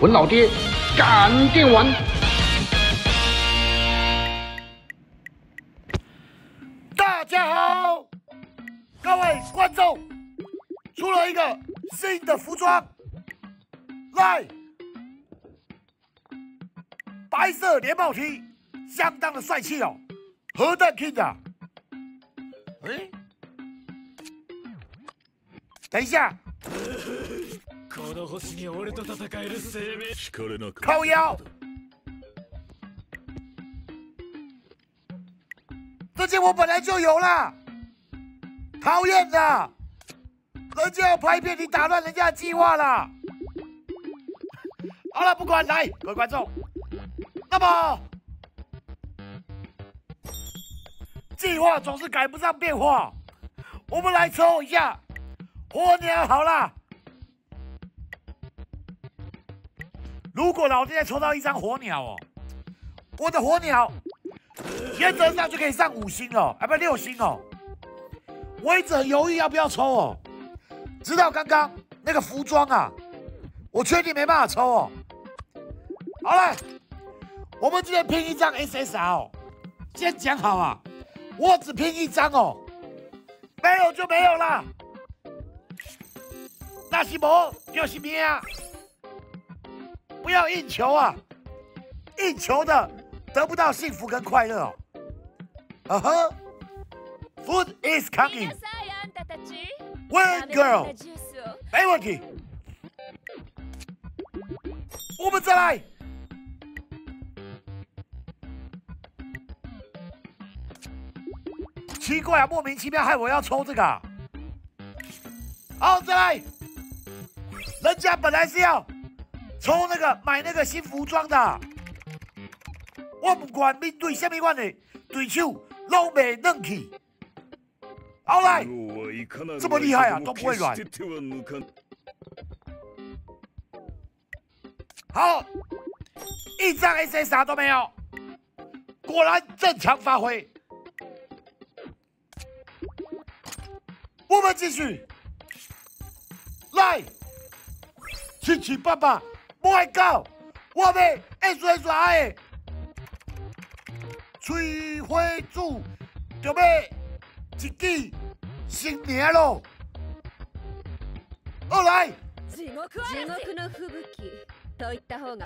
文老爹赶电玩。大家好，各位观众，出了一个新的服装，来，白色连帽 T，相当的帅气哦，核弹 King 啊！哎，等一下，靠腰，这件我本来就有啦，讨厌的，人家要拍片，你打乱人家的计划了。好了，不管，来，各位观众，那么计划总是赶不上变化，我们来抽一下火鸟好了。如果老爹抽到一张火鸟哦，我的火鸟原则上就可以上五星哦，啊不六星哦。我一直很犹豫要不要抽哦，直到刚刚那个服装啊，我确定没办法抽哦。好了，我们今天拼一张 SSR，哦先讲好啊，我只拼一张哦，没有就没有啦。那是无就是命啊！不要硬求啊，硬求的得不到幸福跟快乐哦。啊哈，Food is 見 coming，なさいあんたたち Well 食べ girl，たジュースを没问题。我们再来。奇怪啊，莫名其妙害我要抽这个啊、好，再来。人家本来是要 抽那个买那个新服装的，我不管面对什么款的对手拢袂软去。好来，这么厉害啊，都不会软。好，一张 SSR 都没有，果然正常发挥。我们继续，来，七七八八，莫爱搞，我们 SSR 的摧毁组就要一记新名咯。好来。地獄地嵐獄の吹雪と言った方が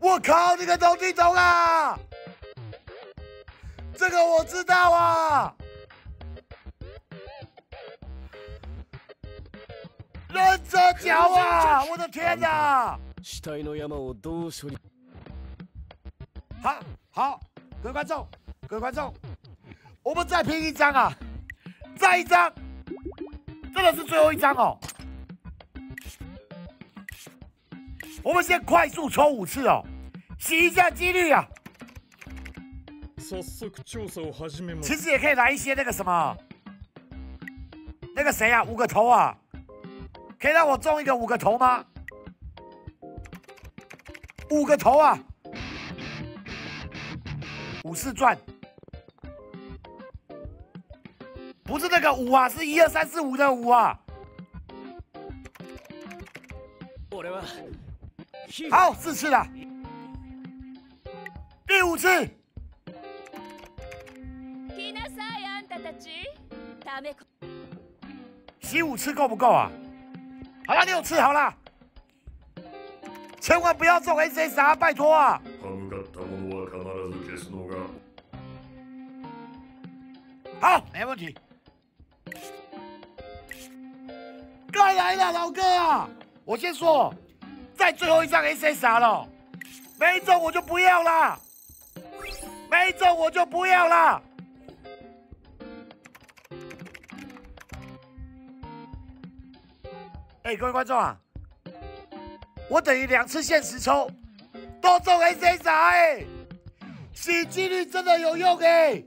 我靠，你个懂你懂啊！这个我知道啊。 忍者脚啊！我的天哪！死体の山をどう処理好，好，各位观众，各位观众，我们再拼一张啊！再一张，真的是最后一张哦。我们先快速抽五次哦，洗一下几率啊。早速調査を始めます。其实也可以来一些那个什么，那个谁啊，五个头啊， 可以让我中一个五个头吗？五个头啊，武士传，不是那个五啊，是一二三四五的五啊。俺は皮膚好，四次了，第五次，来なさいあんたたち食べこ洗五次够不够啊？ 好了，六次好了，千万不要中 SSR，拜托啊！歯向かったものは必ず消すのが好，没问题。该来了，老哥啊！我先说，在最后一张 SSR 了，没中我就不要啦，没中我就不要啦。 哎，各位观众啊，我等于两次限时抽都中 SSR 哎、洗几率真的有用哎、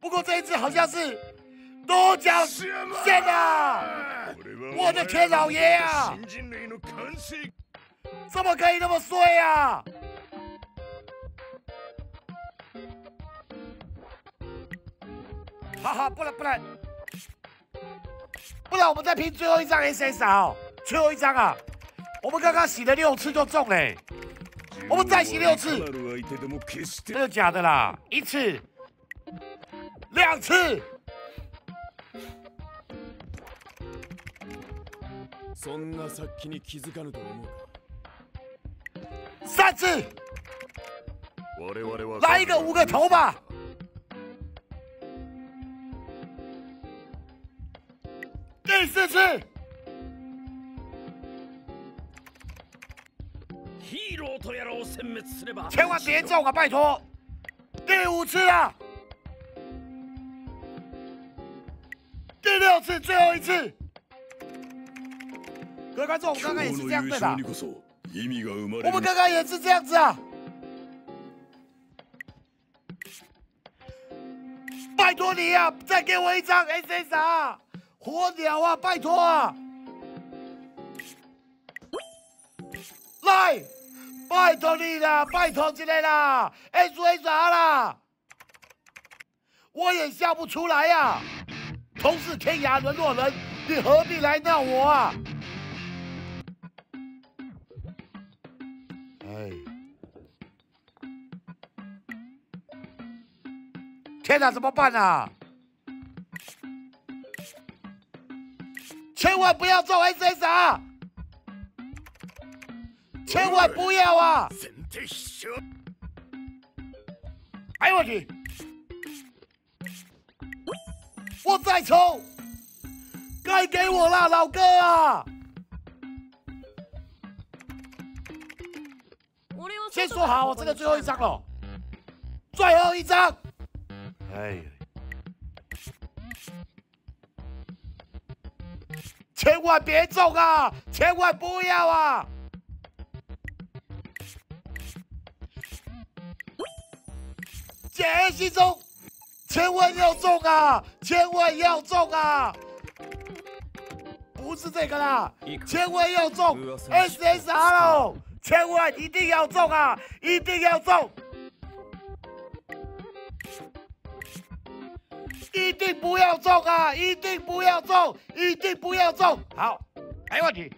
不过这一次好像是多角线啊！我的天老爷啊！怎么可以那么衰啊？哈哈，不然不然，不然我们再拼最后一张 SSR，最后一张啊！我们刚刚洗了六次就中嘞，我们再洗六次，真的假的啦！一次，两次，三次，来一个五个头吧！第四次，千万别中啊！拜托，第五次啊，第六次，最后一次。各位观众，我们刚刚也是这样对的，我们刚刚也是这样子啊！拜托你啊，再给我一张 SSR。火鸟啊，拜托啊！来，拜托你了，拜托之类啦，S S R 啦，我也笑不出来呀。同是天涯沦落人，你何必来闹我啊？哎，天哪，怎么办啊？万不要做 SSR，千万不要啊！哎呦我去！我再抽，该给我了，老哥啊！先说好，我这个最后一张了，最后一张。哎。千万别中啊！千万不要啊！解心中，千万要中啊！千万要中啊！不是这个啦，千万要中 SSR，千万一定要中啊！一定要中！一定不要中啊！一定不要中！一定不要中！好，没问题。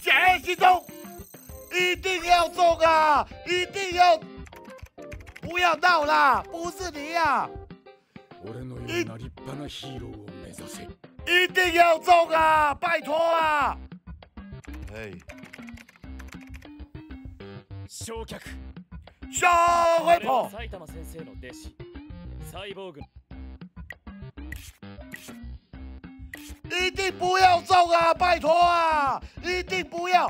解心中，一定要中啊！一定要，不要闹啦！不是你呀！一定要中啊！拜托啊！哎，消却。小灰婆，一定不要中啊！拜托啊！一定不要！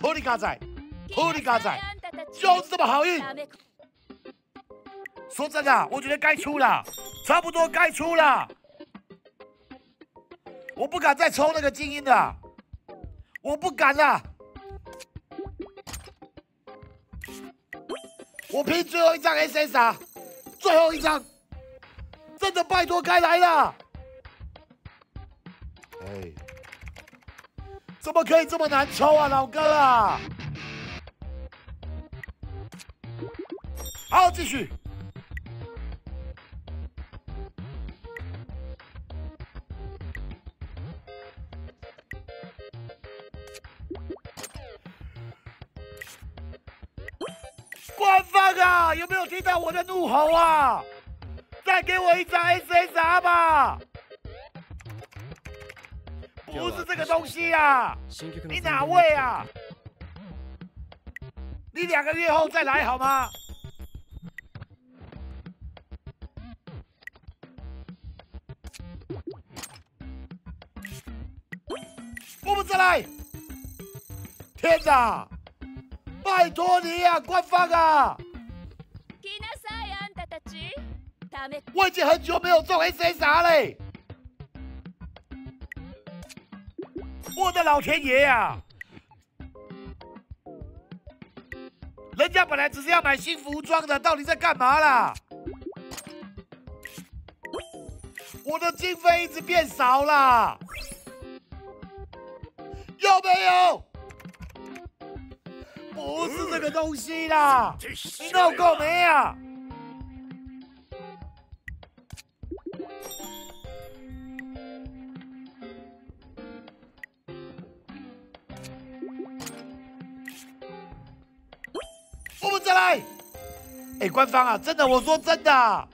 狐狸嘎仔，狐狸嘎仔，就是这么好运。说真的，我觉得该出了，差不多该出了。我不敢再抽那个精英的，我不敢了。我拼最后一张 SSR，最后一张，真的拜托开来了。哎，怎么可以这么难抽啊，老哥啊！好，继续。官方啊，有没有听到我的怒吼啊？再给我一张 SSR 吧！不是这个东西啊！你哪位啊？你两个月后再来好吗？我们再来！天哪！拜托你呀，官方啊！我已经很久没有中 SSR 嘞！我的老天爷呀！人家本来只是要买新服装的，到底在干嘛啦？我的经费一直变少啦，有没有？不是这个东西啦，你闹够没啊？我们再来。哎、官方啊，真的，我说真的，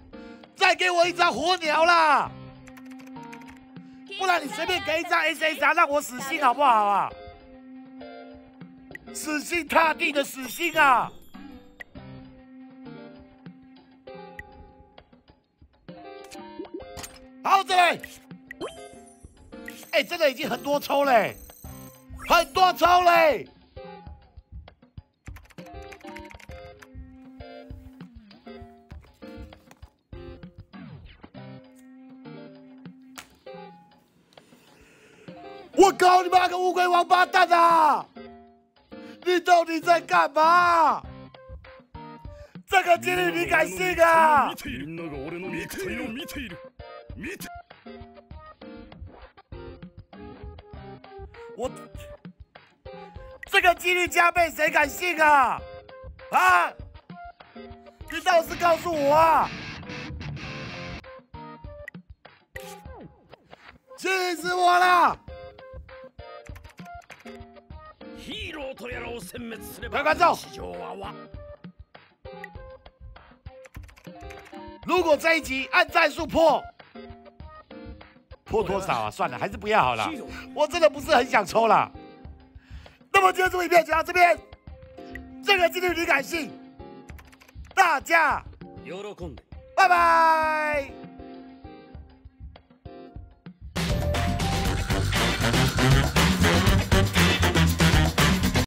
再给我一张火鸟啦，不然你随便给一张 SSR 让我死心好不好啊？死心塌地的死心啊！好，这位，哎，这个已经很多抽嘞，很多抽嘞。我靠你妈个乌龟王八蛋啊！你到底在干嘛？这个几率你敢信啊？我这个几率加倍，谁敢信啊？啊！你倒是告诉我啊！气死我了！快观众，如果这一集按战术破破多少啊？算了，还是不要好了。我真的不是很想抽了。那么今天这影片就到这边，这个几率你敢信？大家，拜拜。